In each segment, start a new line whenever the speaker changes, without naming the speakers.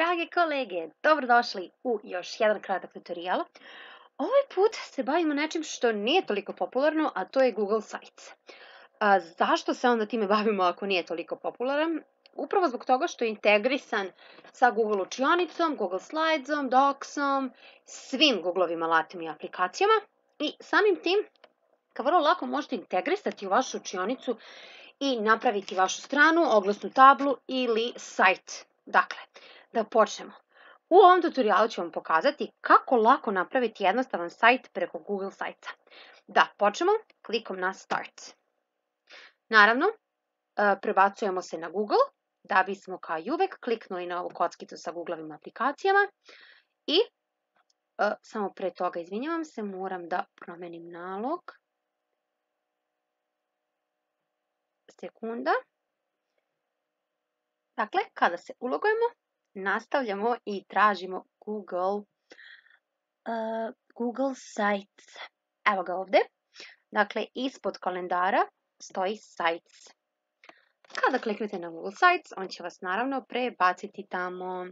Drage kolege, dobrodošli u još jedan kratak tutorial. Ovaj put se bavimo nečim što nije toliko popularno, a to je Google Sites. Zašto se onda time bavimo ako nije toliko popularan? Upravo zbog toga što je integrisan sa Google učionicom, Google Slidesom, Docsom, svim Googleovim alatima i aplikacijama i samim tim ga vrlo lako možete integrisati u vašu učionicu i napraviti vašu stranu, oglasnu tablu ili sajt. Dakle, da počnemo. U ovom tutorialu ću vam pokazati kako lako napraviti jednostavan sajt preko Google sajta. Da, počnemo klikom na Start. Naravno, e, prebacujemo se na Google da bismo kao i uvek kliknuli na ovu kockicu sa Googleovim aplikacijama i e, samo pre toga, izvinjavam se, moram da promenim nalog. Sekunda. Dakle, kada se ulogujemo, nastavljamo i tražimo Google, uh, Google Sites. Evo ga ovde. Dakle, ispod kalendara stoji Sites. Kada kliknete na Google Sites, on će vas naravno prebaciti tamo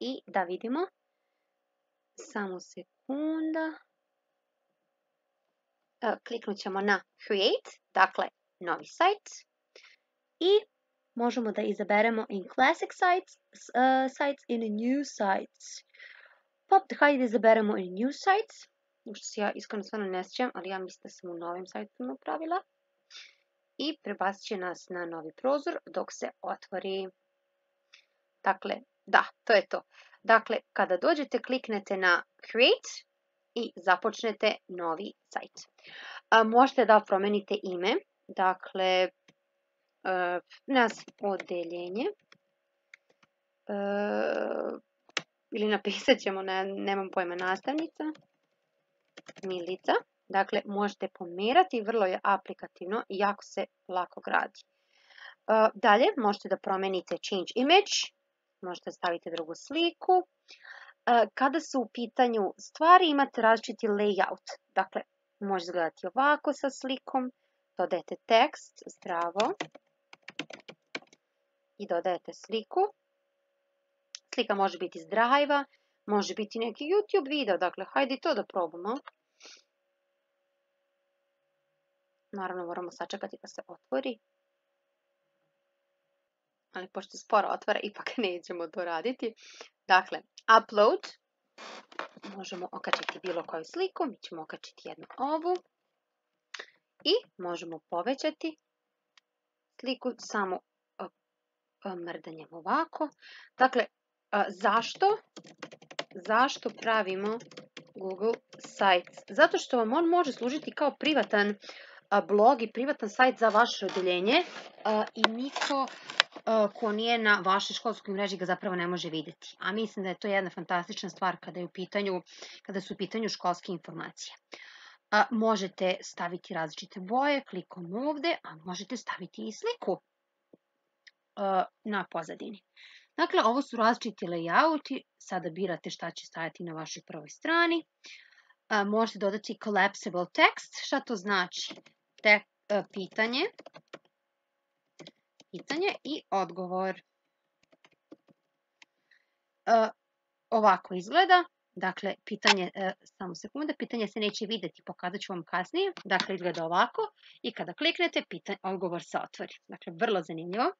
i da vidimo. Samo sekunda. Kliknut ćemo na Create, dakle, novi sajt. I možemo da izaberemo in classic sites, uh, sites in new sites. Pa hajde izaberemo in new sites, što se ja iskreno stvarno ne sjećam, ali ja mislim da sam u novim sajtima pravila. I prebacit će nas na novi prozor dok se otvori. Dakle, da, to je to. Dakle, kada dođete, kliknete na Create i započnete novi sajt. A, možete da promenite ime, dakle, nas odeljenje ili napisat ćemo, ne, nemam pojma, nastavnica, Milica. Dakle, možete pomerati, vrlo je aplikativno i jako se lako gradi. Dalje, možete da promenite change image, možete staviti drugu sliku. Kada su u pitanju stvari, imate različiti layout. Dakle, može izgledati ovako sa slikom, dodajete tekst, zdravo, i dodajete sliku. Slika može biti iz drive može biti neki YouTube video, dakle hajde to da probamo. Naravno moramo sačekati da se otvori. Ali pošto sporo otvara, ipak nećemo to raditi. Dakle, upload. Možemo okačiti bilo koju sliku. Mi ćemo okačiti jednu ovu. I možemo povećati sliku samo mrdanjem ovako. Dakle, zašto? Zašto pravimo Google Sites? Zato što vam on može služiti kao privatan blog i privatan sajt za vaše odeljenje i niko ko nije na vašoj školskoj mreži ga zapravo ne može videti. A mislim da je to jedna fantastična stvar kada, je u pitanju, kada su u pitanju školske informacije. Možete staviti različite boje klikom ovde, a možete staviti i sliku na pozadini. Dakle, ovo su različiti layouti, sada birate šta će stajati na vašoj prvoj strani. Možete dodati collapsible text, šta to znači? Te, pitanje, pitanje i odgovor. Ovako izgleda. Dakle, pitanje, samo sekunde, pitanje se neće videti, pokazat ću vam kasnije. Dakle, izgleda ovako i kada kliknete, odgovor se otvori. Dakle, vrlo zanimljivo.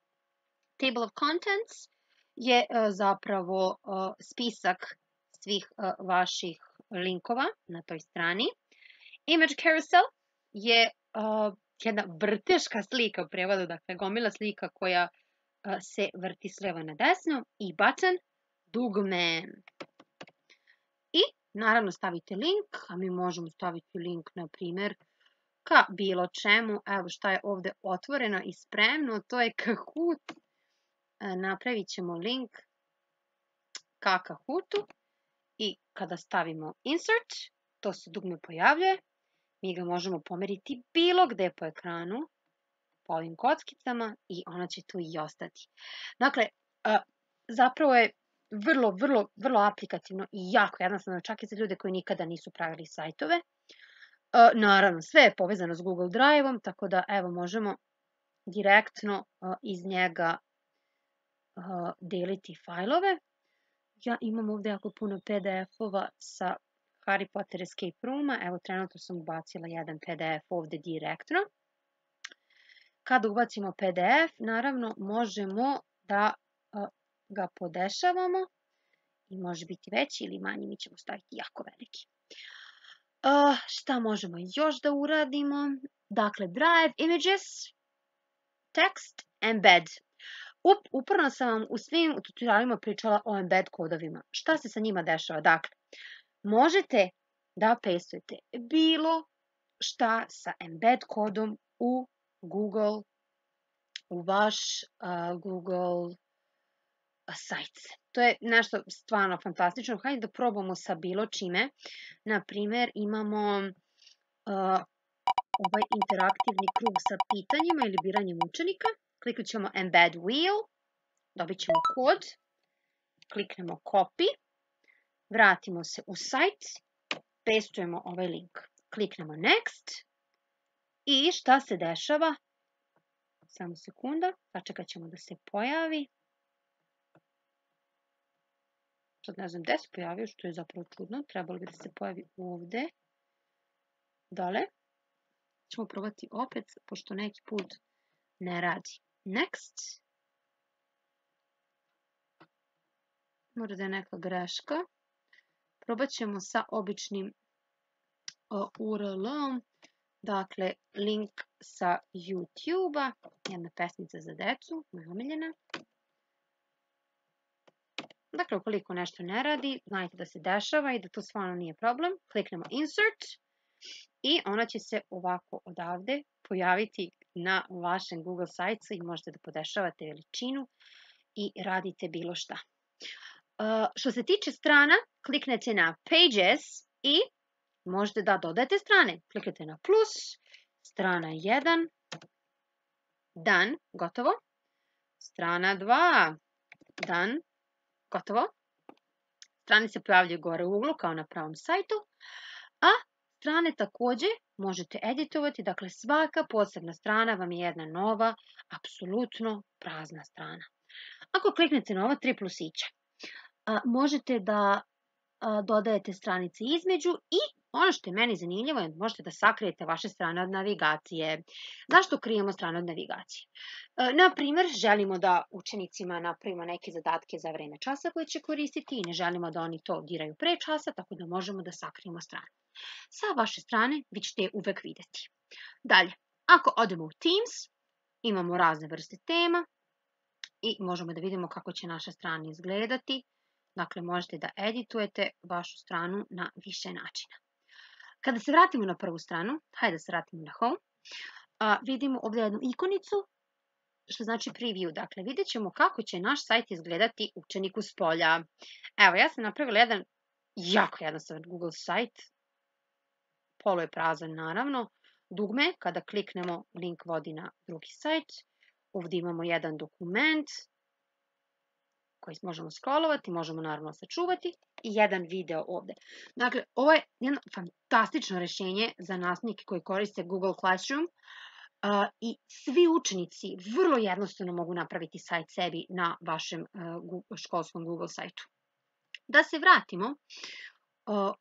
Table of Contents je e, zapravo e, spisak svih e, vaših linkova na toj strani. Image Carousel je jedna vrteška slika u prevodu, dakle gomila slika koja se vrti s leva na desno i button dugme. I naravno stavite link, a mi možemo staviti link na primjer ka bilo čemu. Evo šta je ovde otvoreno i spremno, to je Kahoot napravit ćemo link ka Kahootu i kada stavimo insert, to se dugme pojavljuje, mi ga možemo pomeriti bilo gde po ekranu, po ovim kockicama i ona će tu i ostati. Dakle, e, zapravo je vrlo, vrlo, vrlo aplikativno i jako jednostavno, čak i za ljude koji nikada nisu pravili sajtove. E, naravno, sve je povezano s Google Drive-om, tako da evo možemo direktno iz njega deliti fajlove. ja imam ovdje jako puno PDF-ova sa Harry Potter Escape Rooma. Evo, trenutno sam ubacila jedan PDF ovdje direktno. Kada ubacimo PDF, naravno, možemo da ga podešavamo i može biti veći ili manji, mi ćemo staviti jako veliki. šta možemo još da uradimo? Dakle, Drive, Images, Text, Embed. Uporno sam vam u svim tutorialima pričala o embed kodovima. Šta se sa njima dešava? Dakle, možete da pastujete bilo šta sa embed kodom u Google, u vaš Google Sites. To je nešto stvarno fantastično. Hajde da probamo sa bilo čime. Na primjer, imamo ovaj interaktivni krug sa pitanjima ili biranjem učenika. Kliknut ćemo Embed Wheel, dobit ćemo kod, kliknemo Copy, vratimo se u sajt, pestujemo ovaj link. Kliknemo Next i šta se dešava? Samo sekunda, sačekat ćemo da se pojavi. Sad ne znam gdje se pojavio, što je zapravo čudno. Trebalo bi da se pojavi ovdje. Dole. Ćemo probati opet, pošto neki put ne radi. Next. Mora da je neka greška. Probat ćemo sa običnim URL-om. Dakle, link sa YouTube-a. Jedna pesnica za decu, moja omiljena. Dakle, ukoliko nešto ne radi, znajte da se dešava i da to stvarno nije problem. Kliknemo Insert i ona će se ovako odavde pojaviti na vašem Google sajtu i možete da podešavate veličinu i radite bilo šta. Uh, što se tiče strana, kliknete na Pages i možete da dodate strane. Kliknete na plus, strana 1, dan, gotovo. Strana 2, dan, gotovo. Strane se pojavljaju gore u uglu kao na pravom sajtu, a strane također možete editovati, dakle svaka posebna strana vam je jedna nova, apsolutno prazna strana. Ako kliknete na ova tri plusića, možete da dodajete stranice između i ono što je meni zanimljivo je možete da sakrijete vaše strane od navigacije. Zašto krijemo strane od navigacije? E, na primjer, želimo da učenicima napravimo neke zadatke za vreme časa koje će koristiti i ne želimo da oni to diraju pre časa, tako da možemo da sakrijemo stranu. Sa vaše strane vi ćete uvek vidjeti. Dalje, ako odemo u Teams, imamo razne vrste tema i možemo da vidimo kako će naša strana izgledati. Dakle, možete da editujete vašu stranu na više načina. Kada se vratimo na prvu stranu, hajde se vratimo na home, vidimo ovdje jednu ikonicu, što znači preview. Dakle, vidjet ćemo kako će naš sajt izgledati učeniku s polja. Evo, ja sam napravila jedan jako jednostavan Google sajt. Polo je prazan, naravno. Dugme, kada kliknemo, link vodi na drugi sajt. Ovdje imamo jedan dokument, koji možemo scrollovati, možemo naravno sačuvati i jedan video ovdje. Dakle, ovo je jedno fantastično rješenje za nastavnike koji koriste Google Classroom i svi učenici vrlo jednostavno mogu napraviti sajt sebi na vašem školskom Google sajtu. Da se vratimo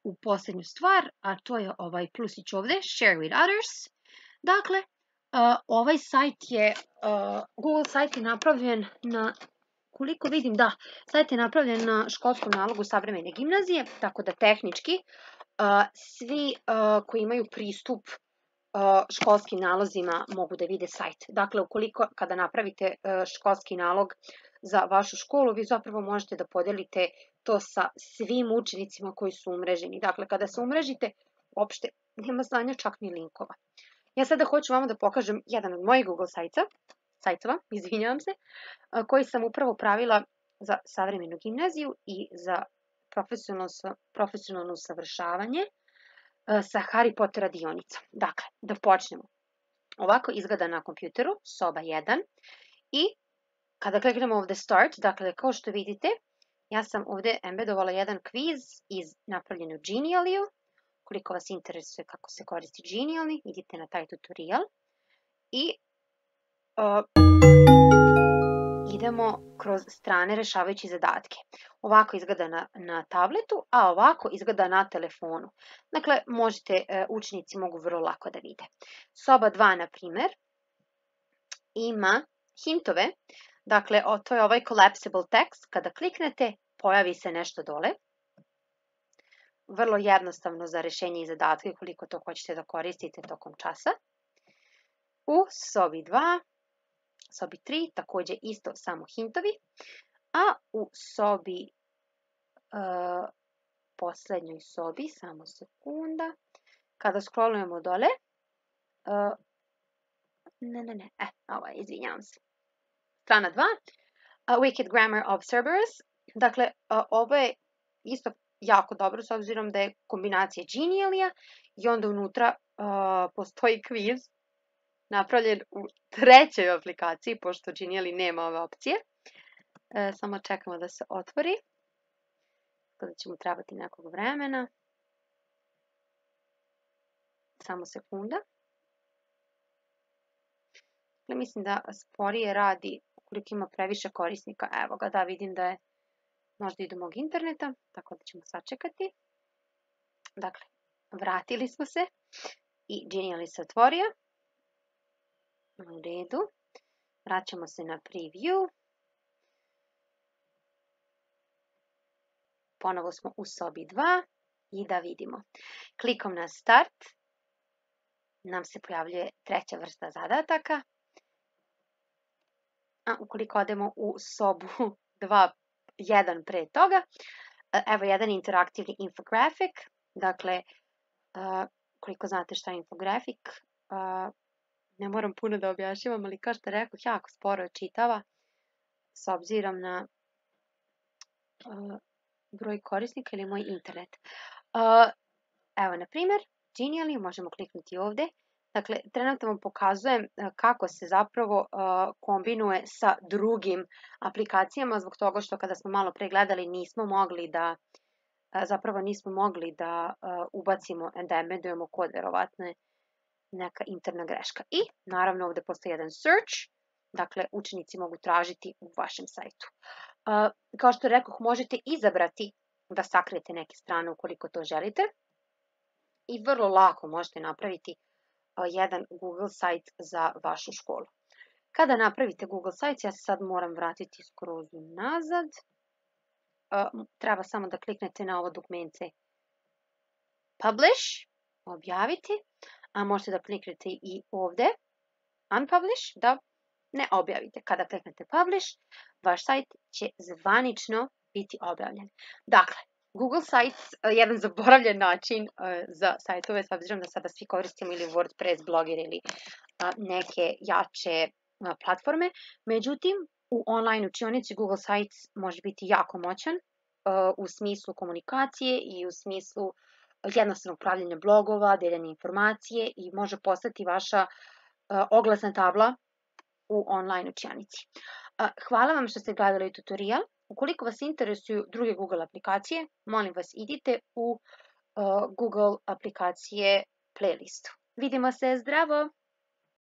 u posljednju stvar, a to je ovaj plusić ovdje, Share with others. Dakle, ovaj sajt je, Google sajt je napravljen na koliko vidim, da, sajt je napravljen na školskom nalogu savremene gimnazije, tako da tehnički svi koji imaju pristup školskim nalozima mogu da vide sajt. Dakle, ukoliko kada napravite školski nalog za vašu školu, vi zapravo možete da podelite to sa svim učenicima koji su umreženi. Dakle, kada se umrežite, uopšte nema znanja čak ni linkova. Ja sada hoću vama da pokažem jedan od mojih Google sajta sajtova, izvinjavam se, koji sam upravo pravila za savremenu gimnaziju i za profesionalno savršavanje sa Harry Potter radionica. Dakle, da počnemo. Ovako izgleda na kompjuteru, soba 1. I kada kliknemo ovdje Start, dakle, kao što vidite, ja sam ovdje embedovala jedan kviz iz napravljenu Genialiju. Koliko vas interesuje kako se koristi Genially, idite na taj tutorial. I idemo kroz strane rešavajući zadatke. Ovako izgleda na, na tabletu, a ovako izgleda na telefonu. Dakle, možete, e, učenici mogu vrlo lako da vide. Soba 2, na primer, ima hintove. Dakle, o, to je ovaj collapsible text. Kada kliknete, pojavi se nešto dole. Vrlo jednostavno za rešenje i zadatke koliko to hoćete da koristite tokom časa. U sobi 2 sobi 3 takođe isto samo hintovi, a u sobi, uh, poslednjoj sobi, samo sekunda, kada scrollujemo dole, uh, ne, ne, ne, e, ovo je, izvinjavam se, strana 2, uh, Wicked Grammar of Cerberus, dakle, uh, ovo je isto jako dobro s obzirom da je kombinacija Genialija i onda unutra uh, postoji kviz napravljen u trećoj aplikaciji, pošto Geniali nema ove opcije. E, samo čekamo da se otvori. Kada će mu trebati nekog vremena. Samo sekunda. Mislim da sporije radi ukoliko ima previše korisnika. Evo ga, da vidim da je možda i do mog interneta, tako da ćemo sačekati. Dakle, vratili smo se i Geniali se otvorio. U redu. Vraćamo se na preview. Ponovo smo u sobi 2 i da vidimo. Klikom na start nam se pojavljuje treća vrsta zadataka. A ukoliko odemo u sobu 2, 1 pre toga, evo jedan interaktivni infografik. Dakle, koliko znate šta je infografik, ne moram puno da objašnjavam, ali kao što rekao, jako sporo čitava s obzirom na broj korisnika ili moj internet. Uh, evo, na primjer, Genially, možemo kliknuti ovde. Dakle, trenutno vam pokazujem kako se zapravo kombinuje sa drugim aplikacijama, zbog toga što kada smo malo pregledali nismo mogli da zapravo nismo mogli da ubacimo, da embedujemo kod verovatne neka interna greška. I naravno ovde postoji jedan search, dakle učenici mogu tražiti u vašem sajtu. Kao što rekoh, možete izabrati da sakrijete neke strane ukoliko to želite i vrlo lako možete napraviti jedan Google sajt za vašu školu. Kada napravite Google sajt, ja se sad moram vratiti skroz nazad, treba samo da kliknete na ovo dugmence Publish, objaviti, a možete da kliknete i ovde Unpublish, da ne objavite. Kada kliknete Publish, vaš sajt će zvanično biti objavljen. Dakle, Google Sites je jedan zaboravljen način e, za sajtove, s obzirom da sada svi koristimo ili WordPress, Blogger ili neke jače platforme. Međutim, u online učionici Google Sites može biti jako moćan e, u smislu komunikacije i u smislu jednostavnog pravljenja blogova, deljenja informacije i može postati vaša e, oglasna tabla u online učionici. E, hvala vam što ste gledali tutorial. Ukoliko vas interesuju druge Google aplikacije, molim vas idite u e, Google aplikacije playlistu. Vidimo se, zdravo!